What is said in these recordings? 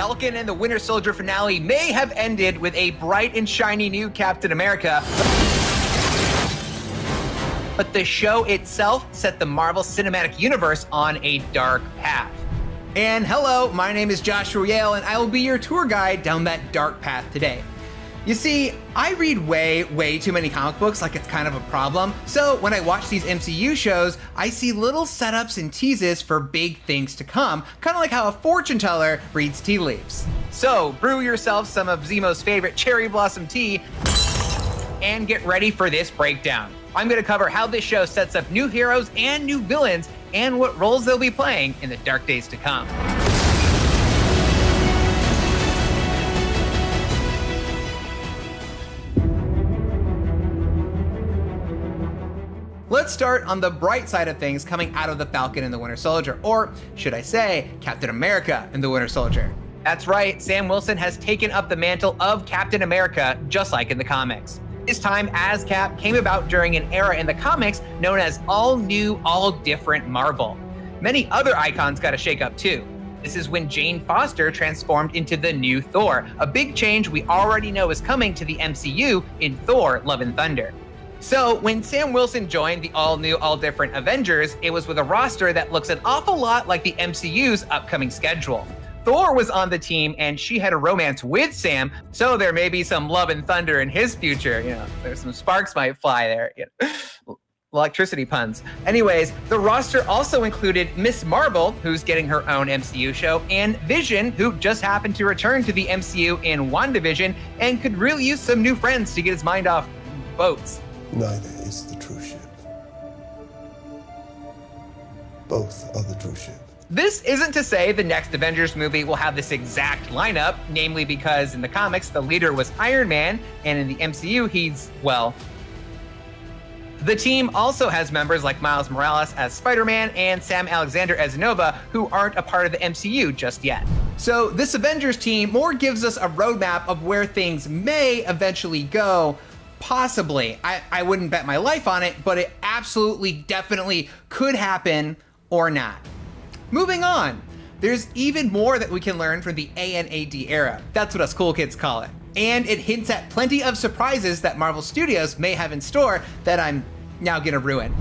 Falcon and the Winter Soldier finale may have ended with a bright and shiny new Captain America. But the show itself set the Marvel Cinematic Universe on a dark path. And hello, my name is Joshua Yehl, and I will be your tour guide down that dark path today. You see, I read way, way too many comic books like it's kind of a problem. So when I watch these MCU shows, I see little setups and teases for big things to come, kind of like how a fortune teller reads tea leaves. So brew yourself some of Zemo's favorite cherry blossom tea and get ready for this breakdown. I'm going to cover how this show sets up new heroes and new villains and what roles they'll be playing in the dark days to come. Let's start on the bright side of things coming out of the Falcon and the Winter Soldier, or should I say, Captain America and the Winter Soldier. That's right, Sam Wilson has taken up the mantle of Captain America, just like in the comics. His time as Cap came about during an era in the comics known as all new, all different Marvel. Many other icons got a shake up too. This is when Jane Foster transformed into the new Thor, a big change we already know is coming to the MCU in Thor Love and Thunder. So, when Sam Wilson joined the all new, all different Avengers, it was with a roster that looks an awful lot like the MCU's upcoming schedule. Thor was on the team and she had a romance with Sam, so there may be some love and thunder in his future. You know, there's some sparks might fly there. You know. Electricity puns. Anyways, the roster also included Miss Marvel, who's getting her own MCU show, and Vision, who just happened to return to the MCU in WandaVision and could really use some new friends to get his mind off boats. Neither is the true ship. Both are the true ship. This isn't to say the next Avengers movie will have this exact lineup, namely because in the comics, the leader was Iron Man, and in the MCU, he's, well, the team also has members like Miles Morales as Spider Man and Sam Alexander as Nova, who aren't a part of the MCU just yet. So, this Avengers team more gives us a roadmap of where things may eventually go. Possibly. I, I wouldn't bet my life on it, but it absolutely, definitely could happen or not. Moving on, there's even more that we can learn from the ANAD era. That's what us cool kids call it. And it hints at plenty of surprises that Marvel Studios may have in store that I'm now gonna ruin.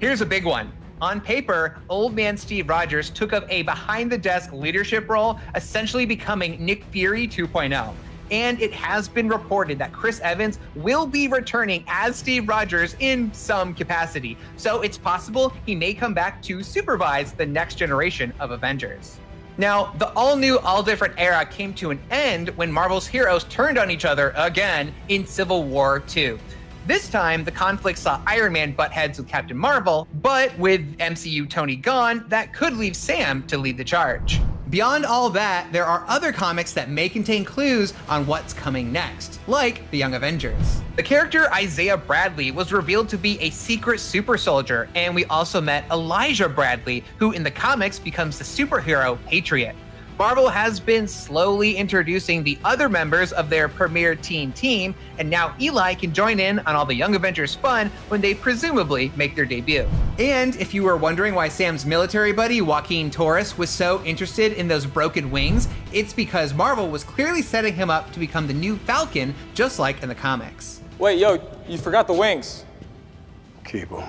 Here's a big one. On paper, old man Steve Rogers took up a behind the desk leadership role, essentially becoming Nick Fury 2.0 and it has been reported that Chris Evans will be returning as Steve Rogers in some capacity. So it's possible he may come back to supervise the next generation of Avengers. Now, the all new, all different era came to an end when Marvel's heroes turned on each other again in Civil War II. This time, the conflict saw Iron Man butt heads with Captain Marvel, but with MCU Tony gone, that could leave Sam to lead the charge. Beyond all that, there are other comics that may contain clues on what's coming next, like The Young Avengers. The character Isaiah Bradley was revealed to be a secret super soldier, and we also met Elijah Bradley, who in the comics becomes the superhero Patriot. Marvel has been slowly introducing the other members of their premier teen team, and now Eli can join in on all the Young Avengers fun when they presumably make their debut. And if you were wondering why Sam's military buddy Joaquin Torres was so interested in those broken wings, it's because Marvel was clearly setting him up to become the new Falcon, just like in the comics. Wait, yo, you forgot the wings. Keep them.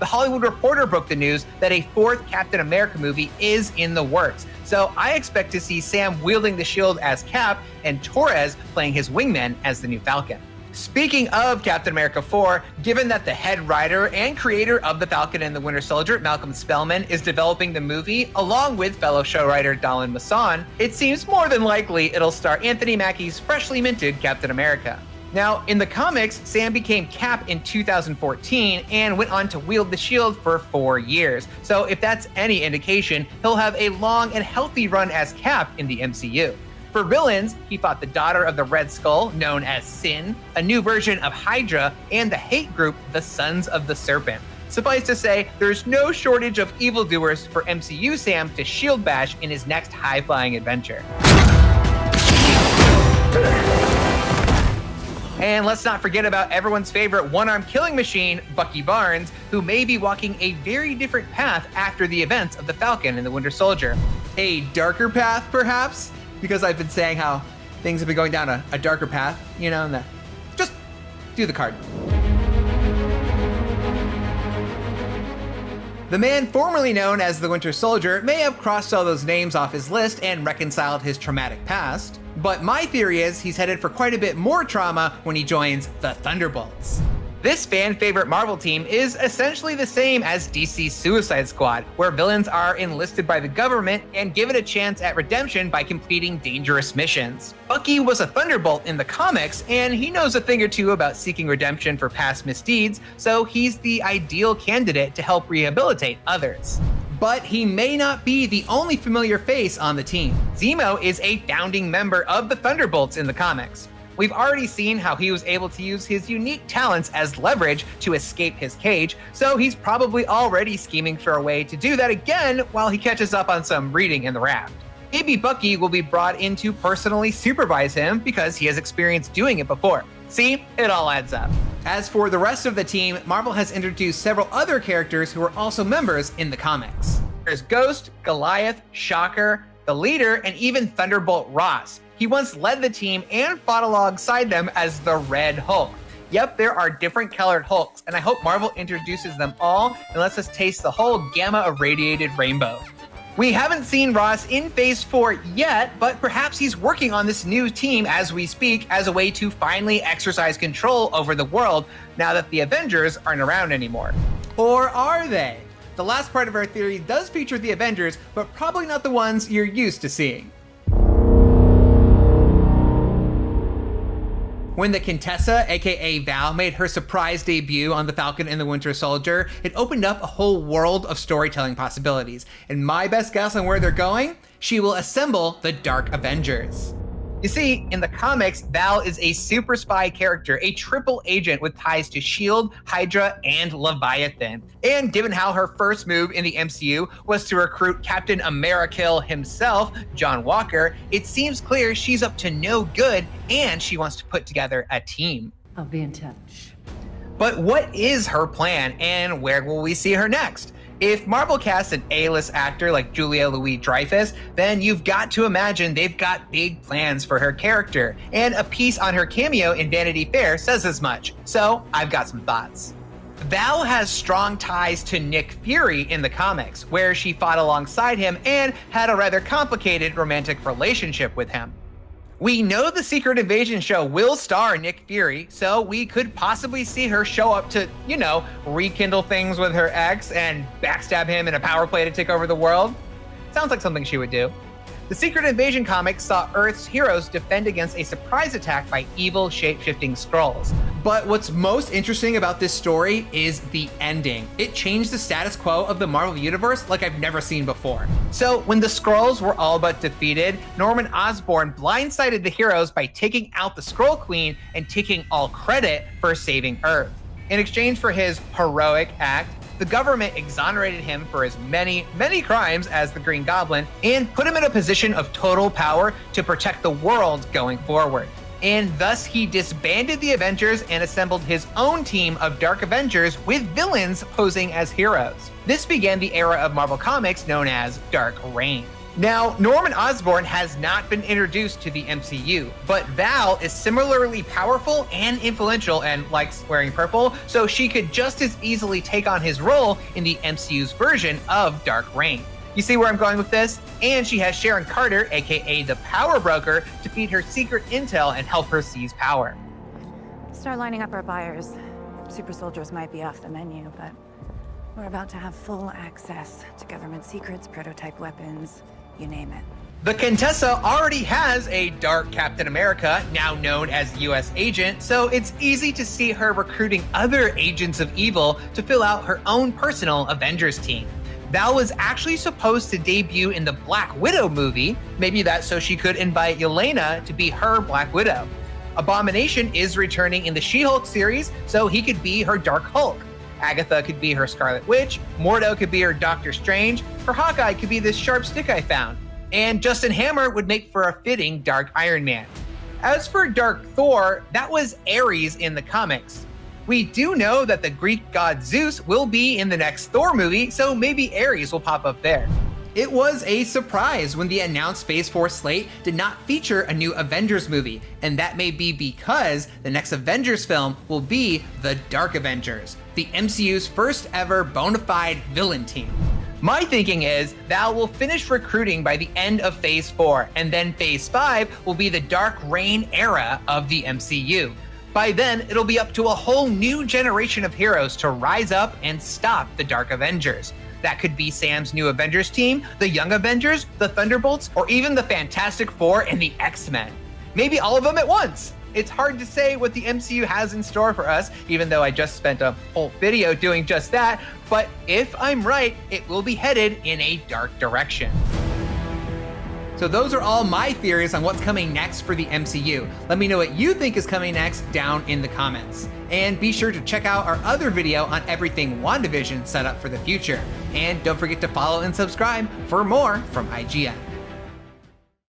The Hollywood Reporter broke the news that a fourth Captain America movie is in the works. So I expect to see Sam wielding the shield as Cap and Torres playing his wingman as the new Falcon. Speaking of Captain America 4, given that the head writer and creator of The Falcon and the Winter Soldier, Malcolm Spellman, is developing the movie along with fellow show writer Dalan Musson, it seems more than likely it'll star Anthony Mackie's freshly minted Captain America. Now, in the comics, Sam became Cap in 2014 and went on to wield the shield for four years. So, if that's any indication, he'll have a long and healthy run as Cap in the MCU. For villains, he fought the daughter of the Red Skull, known as Sin, a new version of Hydra, and the hate group, the Sons of the Serpent. Suffice to say, there's no shortage of evildoers for MCU Sam to shield bash in his next high flying adventure. And let's not forget about everyone's favorite one armed killing machine, Bucky Barnes, who may be walking a very different path after the events of the Falcon and the Winter Soldier. A darker path, perhaps? because I've been saying how things have been going down a, a darker path, you know, and just do the card. The man formerly known as the Winter Soldier may have crossed all those names off his list and reconciled his traumatic past, but my theory is he's headed for quite a bit more trauma when he joins the Thunderbolts. This fan favorite Marvel team is essentially the same as DC's Suicide Squad, where villains are enlisted by the government and given a chance at redemption by completing dangerous missions. Bucky was a Thunderbolt in the comics, and he knows a thing or two about seeking redemption for past misdeeds, so he's the ideal candidate to help rehabilitate others but he may not be the only familiar face on the team. Zemo is a founding member of the Thunderbolts in the comics. We've already seen how he was able to use his unique talents as leverage to escape his cage, so he's probably already scheming for a way to do that again while he catches up on some reading in the raft. Maybe Bucky will be brought in to personally supervise him because he has experience doing it before. See, it all adds up. As for the rest of the team, Marvel has introduced several other characters who are also members in the comics. There's Ghost, Goliath, Shocker, the leader, and even Thunderbolt Ross, he once led the team and fought alongside them as the Red Hulk. Yep, there are different colored Hulks, and I hope Marvel introduces them all and lets us taste the whole gamma irradiated rainbow. We haven't seen Ross in Phase 4 yet, but perhaps he's working on this new team as we speak as a way to finally exercise control over the world now that the Avengers aren't around anymore. Or are they? The last part of our theory does feature the Avengers, but probably not the ones you're used to seeing. When the Contessa, aka Val, made her surprise debut on The Falcon and the Winter Soldier, it opened up a whole world of storytelling possibilities. And my best guess on where they're going? She will assemble the Dark Avengers. You see, in the comics, Val is a super spy character, a triple agent with ties to S.H.I.E.L.D., Hydra, and Leviathan. And given how her first move in the MCU was to recruit Captain America himself, John Walker, it seems clear she's up to no good and she wants to put together a team. I'll be in touch. But what is her plan and where will we see her next? If Marvel casts an A-list actor like Julia Louis-Dreyfus, then you've got to imagine they've got big plans for her character, and a piece on her cameo in Vanity Fair says as much. So I've got some thoughts. Val has strong ties to Nick Fury in the comics, where she fought alongside him and had a rather complicated romantic relationship with him. We know the Secret Invasion show will star Nick Fury, so we could possibly see her show up to, you know, rekindle things with her ex and backstab him in a power play to take over the world. Sounds like something she would do. The Secret Invasion comics saw Earth's heroes defend against a surprise attack by evil shape-shifting Skrulls. But what's most interesting about this story is the ending. It changed the status quo of the Marvel Universe like I've never seen before. So when the Skrulls were all but defeated, Norman Osborn blindsided the heroes by taking out the Skrull Queen and taking all credit for saving Earth. In exchange for his heroic act, the government exonerated him for as many, many crimes as the Green Goblin and put him in a position of total power to protect the world going forward. And thus he disbanded the Avengers and assembled his own team of Dark Avengers with villains posing as heroes. This began the era of Marvel Comics known as Dark Reign. Now, Norman Osborn has not been introduced to the MCU, but Val is similarly powerful and influential and likes wearing purple, so she could just as easily take on his role in the MCU's version of Dark Reign. You see where I'm going with this? And she has Sharon Carter, aka the Power Broker, to feed her secret intel and help her seize power. Start lining up our buyers. Super soldiers might be off the menu, but we're about to have full access to government secrets, prototype weapons, you name it. The Contessa already has a dark Captain America, now known as US Agent, so it's easy to see her recruiting other agents of evil to fill out her own personal Avengers team. Val was actually supposed to debut in the Black Widow movie, maybe that's so she could invite Yelena to be her Black Widow. Abomination is returning in the She Hulk series, so he could be her Dark Hulk. Agatha could be her Scarlet Witch, Mordo could be her Doctor Strange, her Hawkeye could be this sharp stick I found, and Justin Hammer would make for a fitting Dark Iron Man. As for Dark Thor, that was Ares in the comics. We do know that the Greek god Zeus will be in the next Thor movie, so maybe Ares will pop up there. It was a surprise when the announced Phase 4 slate did not feature a new Avengers movie, and that may be because the next Avengers film will be The Dark Avengers, the MCU's first ever bona fide villain team. My thinking is Val will finish recruiting by the end of Phase 4, and then Phase 5 will be the Dark Reign era of the MCU. By then, it'll be up to a whole new generation of heroes to rise up and stop the Dark Avengers. That could be Sam's new Avengers team, the Young Avengers, the Thunderbolts, or even the Fantastic Four and the X Men. Maybe all of them at once. It's hard to say what the MCU has in store for us, even though I just spent a whole video doing just that. But if I'm right, it will be headed in a dark direction. So those are all my theories on what's coming next for the MCU. Let me know what you think is coming next down in the comments. And be sure to check out our other video on everything WandaVision set up for the future. And don't forget to follow and subscribe for more from IGN.